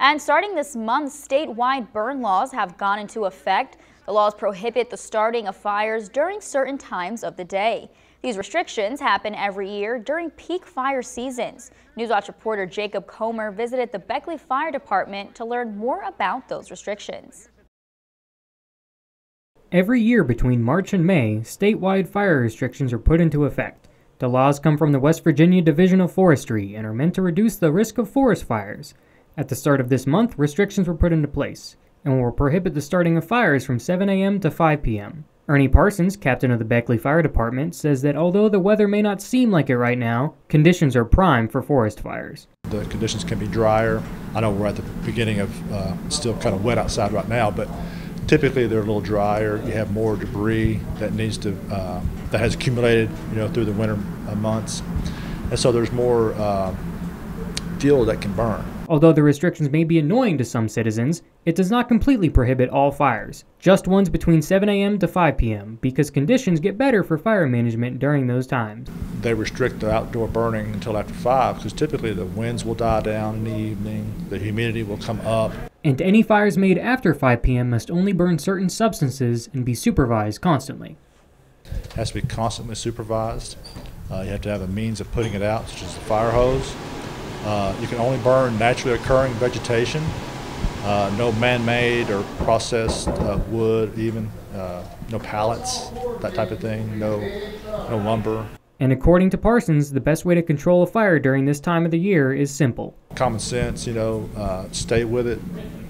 And starting this month, statewide burn laws have gone into effect. The laws prohibit the starting of fires during certain times of the day. These restrictions happen every year during peak fire seasons. Newswatch reporter Jacob Comer visited the Beckley Fire Department to learn more about those restrictions. Every year between March and May, statewide fire restrictions are put into effect. The laws come from the West Virginia Division of Forestry and are meant to reduce the risk of forest fires. At the start of this month, restrictions were put into place and will prohibit the starting of fires from 7 a.m. to 5 p.m. Ernie Parsons, captain of the Beckley Fire Department, says that although the weather may not seem like it right now, conditions are prime for forest fires. The conditions can be drier. I know we're at the beginning of uh, still kind of wet outside right now, but typically they're a little drier. You have more debris that needs to uh, that has accumulated, you know, through the winter months, and so there's more uh, fuel that can burn. Although the restrictions may be annoying to some citizens, it does not completely prohibit all fires, just ones between 7 a.m. to 5 p.m., because conditions get better for fire management during those times. They restrict the outdoor burning until after 5 because typically the winds will die down in the evening, the humidity will come up. And any fires made after 5 p.m. must only burn certain substances and be supervised constantly. It has to be constantly supervised. Uh, you have to have a means of putting it out, such as the fire hose. Uh, you can only burn naturally occurring vegetation, uh, no man-made or processed uh, wood, even uh, no pallets, that type of thing, no, no lumber. And according to Parsons, the best way to control a fire during this time of the year is simple. Common sense, you know, uh, stay with it.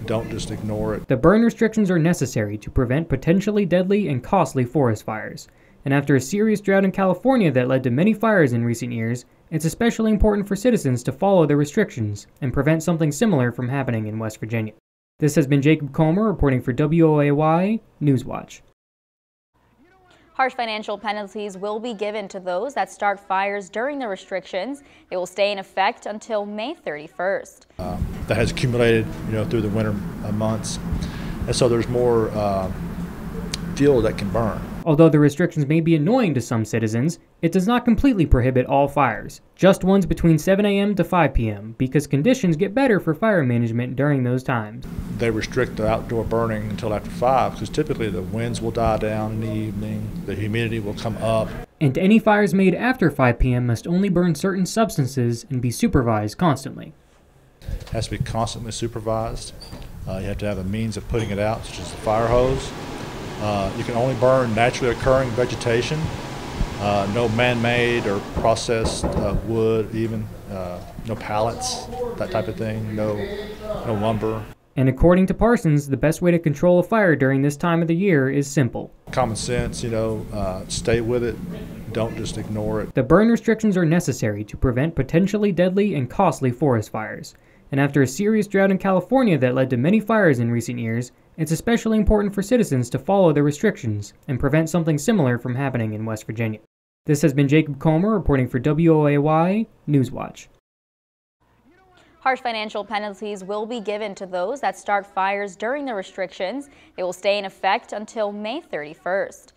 Don't just ignore it. The burn restrictions are necessary to prevent potentially deadly and costly forest fires. And after a serious drought in California that led to many fires in recent years, it's especially important for citizens to follow the restrictions and prevent something similar from happening in West Virginia. This has been Jacob Comer reporting for WOAY Newswatch. Harsh financial penalties will be given to those that start fires during the restrictions. They will stay in effect until May 31st. Uh, that has accumulated, you know, through the winter months, and so there's more uh, fuel that can burn. Although the restrictions may be annoying to some citizens, it does not completely prohibit all fires, just ones between 7 a.m. to 5 p.m., because conditions get better for fire management during those times. They restrict the outdoor burning until after 5 because typically the winds will die down in the evening, the humidity will come up. And any fires made after 5 p.m. must only burn certain substances and be supervised constantly. It has to be constantly supervised. Uh, you have to have a means of putting it out, such as the fire hose. Uh, you can only burn naturally occurring vegetation, uh, no man-made or processed uh, wood, even uh, no pallets, that type of thing, no, no lumber. And according to Parsons, the best way to control a fire during this time of the year is simple. Common sense, you know, uh, stay with it. Don't just ignore it. The burn restrictions are necessary to prevent potentially deadly and costly forest fires. And after a serious drought in California that led to many fires in recent years, it's especially important for citizens to follow the restrictions and prevent something similar from happening in West Virginia. This has been Jacob Comer reporting for WOAY Newswatch. Harsh financial penalties will be given to those that start fires during the restrictions. They will stay in effect until May 31st.